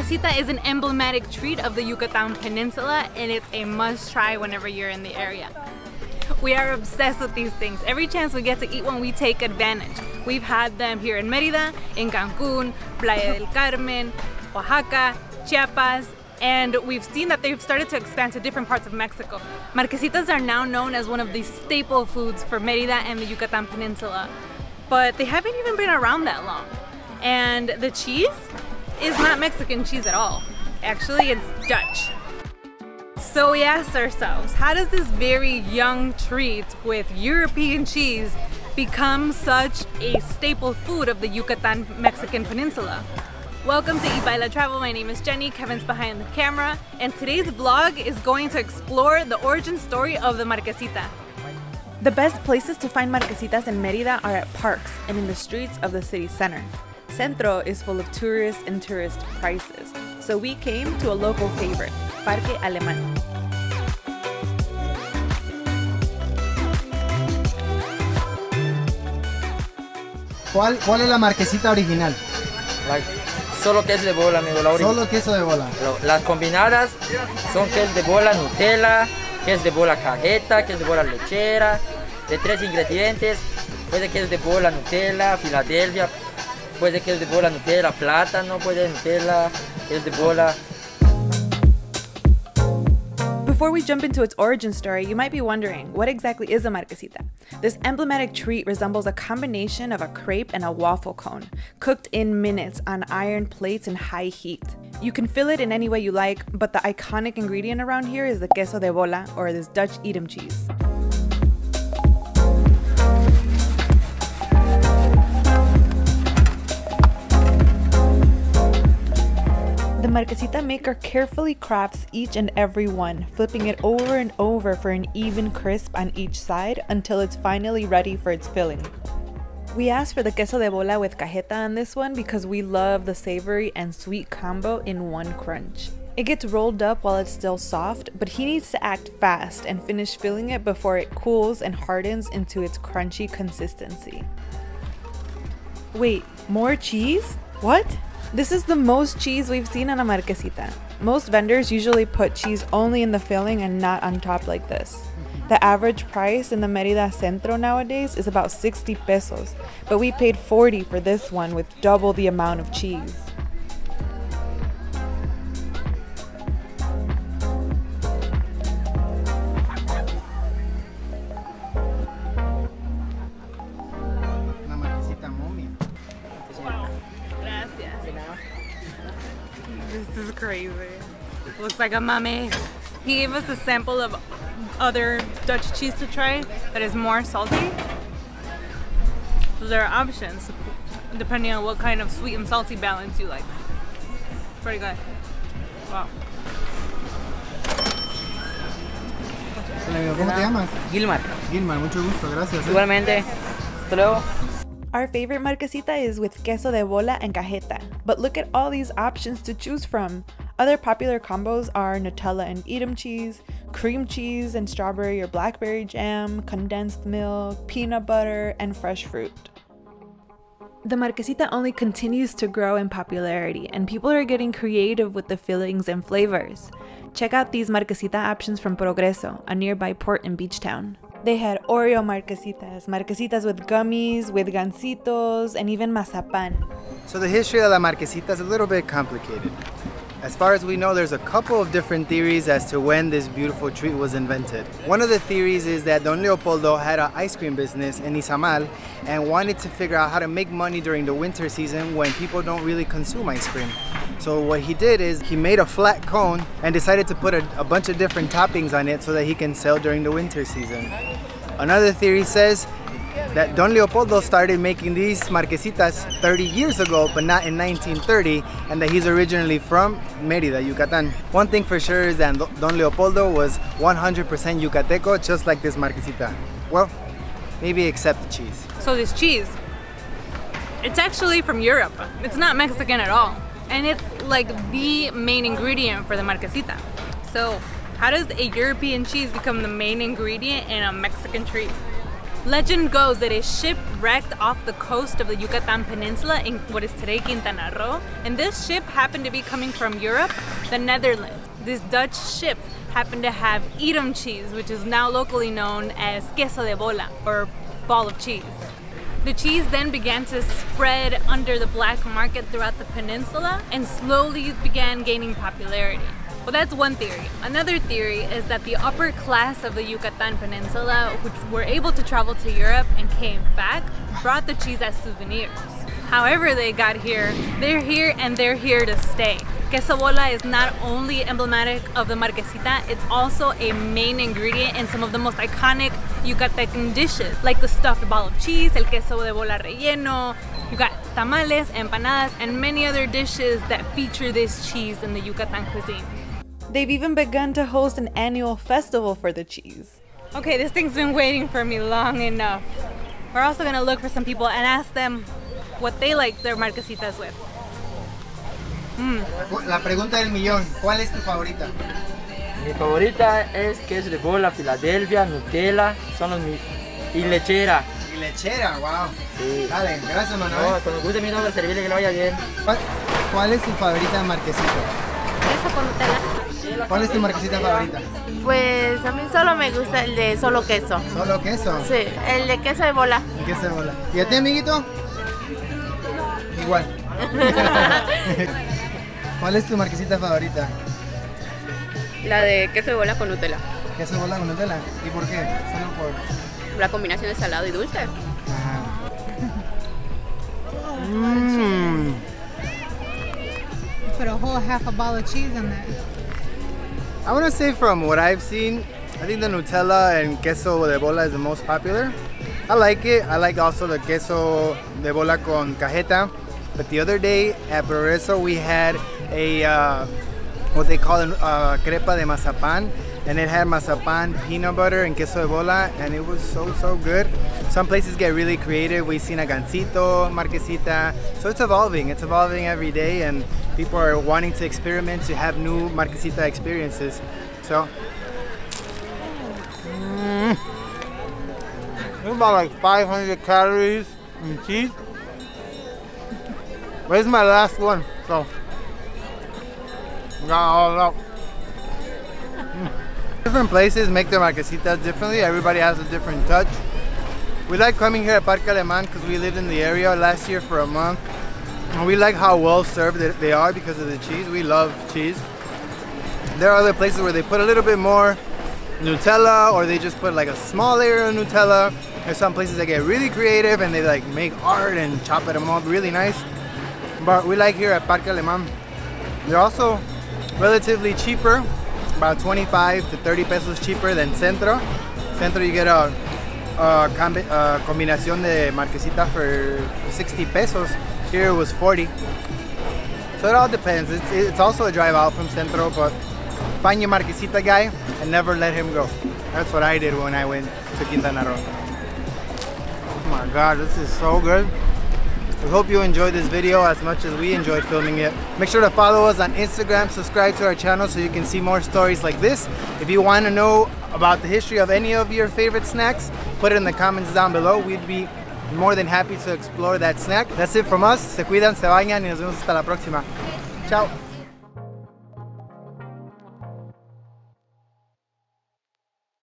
marquesita is an emblematic treat of the Yucatan Peninsula and it's a must try whenever you're in the area. We are obsessed with these things. Every chance we get to eat one, we take advantage. We've had them here in Merida, in Cancun, Playa del Carmen, Oaxaca, Chiapas, and we've seen that they've started to expand to different parts of Mexico. Marquesitas are now known as one of the staple foods for Merida and the Yucatan Peninsula, but they haven't even been around that long. And the cheese is not Mexican cheese at all. Actually, it's Dutch. So we asked ourselves, how does this very young treat with European cheese become such a staple food of the Yucatan Mexican Peninsula? Welcome to Eat Baila Travel. My name is Jenny, Kevin's behind the camera, and today's vlog is going to explore the origin story of the marquesita. The best places to find marquesitas in Merida are at parks and in the streets of the city center. Centro is full of tourists and tourist prices, so we came to a local favorite, Parque Alemán. ¿Cuál, ¿Cuál es la marquesita original? La- solo queso de bola, amigo. La original. Solo queso de bola. Lo- Las combinadas son queso de bola Nutella, queso de bola cajeta, queso de bola lechera, de tres ingredientes. Puede queso de bola Nutella, Filadelfia, puede queso de bola Nutella, plátano, puede Nutella, de bola. Before we jump into its origin story, you might be wondering what exactly is a marquesita? This emblematic treat resembles a combination of a crepe and a waffle cone, cooked in minutes on iron plates in high heat. You can fill it in any way you like, but the iconic ingredient around here is the queso de bola, or this Dutch Edam cheese. Marquesita maker carefully crafts each and every one, flipping it over and over for an even crisp on each side until it's finally ready for its filling. We asked for the queso de bola with cajeta on this one because we love the savory and sweet combo in one crunch. It gets rolled up while it's still soft, but he needs to act fast and finish filling it before it cools and hardens into its crunchy consistency. Wait, more cheese? What? This is the most cheese we've seen on a marquesita. Most vendors usually put cheese only in the filling and not on top like this. The average price in the Merida Centro nowadays is about 60 pesos, but we paid 40 for this one with double the amount of cheese. Like a mummy. He gave us a sample of other Dutch cheese to try that is more salty. So there are options depending on what kind of sweet and salty balance you like. Pretty good. Wow. Hola, ¿Cómo te llamas? Gilmar. Gilmar, mucho gusto, gracias. ¿eh? Igualmente. Hasta luego. Our favorite marquesita is with queso de bola and cajeta, but look at all these options to choose from. Other popular combos are Nutella and Edam cheese, cream cheese and strawberry or blackberry jam, condensed milk, peanut butter, and fresh fruit. The marquesita only continues to grow in popularity, and people are getting creative with the fillings and flavors. Check out these marquesita options from Progreso, a nearby port in Beachtown. They had Oreo marquesitas, marquesitas with gummies, with gansitos, and even mazapan. So the history of la marquesita is a little bit complicated. As far as we know, there's a couple of different theories as to when this beautiful treat was invented. One of the theories is that Don Leopoldo had an ice cream business in Izamal and wanted to figure out how to make money during the winter season when people don't really consume ice cream. So what he did is he made a flat cone and decided to put a, a bunch of different toppings on it so that he can sell during the winter season. Another theory says that Don Leopoldo started making these marquesitas 30 years ago, but not in 1930, and that he's originally from Mérida, Yucatan. One thing for sure is that Don Leopoldo was 100% Yucateco, just like this marquesita. Well, maybe except the cheese. So this cheese, it's actually from Europe. It's not Mexican at all. And it's like the main ingredient for the marquesita. So how does a European cheese become the main ingredient in a Mexican treat? Legend goes that a ship wrecked off the coast of the Yucatan Peninsula in what is today Quintana Roo, and this ship happened to be coming from Europe, the Netherlands. This Dutch ship happened to have Edam cheese, which is now locally known as queso de bola, or ball of cheese. The cheese then began to spread under the black market throughout the peninsula and slowly began gaining popularity. Well, that's one theory. Another theory is that the upper class of the Yucatan Peninsula, which were able to travel to Europe and came back, brought the cheese as souvenirs. However they got here, they're here and they're here to stay. Queso bola is not only emblematic of the marquesita, it's also a main ingredient in some of the most iconic Yucatecan dishes, like the stuffed ball of cheese, el queso de bola relleno, you got tamales, empanadas, and many other dishes that feature this cheese in the Yucatan cuisine. They've even begun to host an annual festival for the cheese. Okay, this thing's been waiting for me long enough. We're also gonna look for some people and ask them what they like their marquesitas with. Mm. La pregunta del millón, ¿cuál es tu favorita? Mi favorita es queso de bola, Filadelfia, Nutella, son los mi... y lechera. Y lechera, wow. Sí. Dale, gracias No, Manuel. cuando guste mi nombre, servirle que le vaya bien. ¿Cuál, cuál es tu favorita marquesita? Queso con Nutella. ¿Cuál es tu marquesita favorita? Pues a mí solo me gusta el de solo queso. Solo queso. Sí, el de queso de bola. ¿Y qué se mola? ¿Y a ti, amiguito? Igual. ¿Cuál es tu marquesita favorita? La de queso de bola con Nutella. Queso bola con Nutella. ¿Y por qué? Solo por... La combinación de salado y dulce. Ajá. Mmm. Put a whole half a ball of cheese in there. I want to say from what I've seen, I think the Nutella and queso de bola is the most popular. I like it. I like also the queso de bola con cajeta. But the other day at Progreso we had a uh, what they call a uh, crepa de mazapan, and it had mazapan, peanut butter, and queso de bola, and it was so so good. Some places get really creative. We've seen a gansito, marquesita, so it's evolving. It's evolving every day, and people are wanting to experiment to have new marquesita experiences. So. Mm. It's about like 500 calories in cheese. But it's my last one, so got all up. Different places make their marquesitas differently. Everybody has a different touch. We like coming here at Parque Alemán because we lived in the area last year for a month. And we like how well served they- are because of the cheese. We love cheese. There are other places where they put a little bit more Nutella or they just put like a small layer of Nutella. There's some places that get really creative and they like make art and chop them up really nice. But we like here at Parque Alemán. They're also relatively cheaper, about 25 to 30 pesos cheaper than Centro. Centro you get a, a, combi- a de marquesita for 60 pesos. Here it was 40. So it all depends. It's, it's also a drive out from Centro, but find your marquesita guy and never let him go. That's what I did when I went to Quintana Roo. Oh my god, this is so good. We hope you enjoyed this video as much as we enjoyed filming it. Make sure to follow us on Instagram, subscribe to our channel so you can see more stories like this. If you want to know about the history of any of your favorite snacks, put it in the comments down below. We'd be more than happy to explore that snack. That's it from us. Se cuidan, se bañan y nos vemos hasta la próxima. Chao.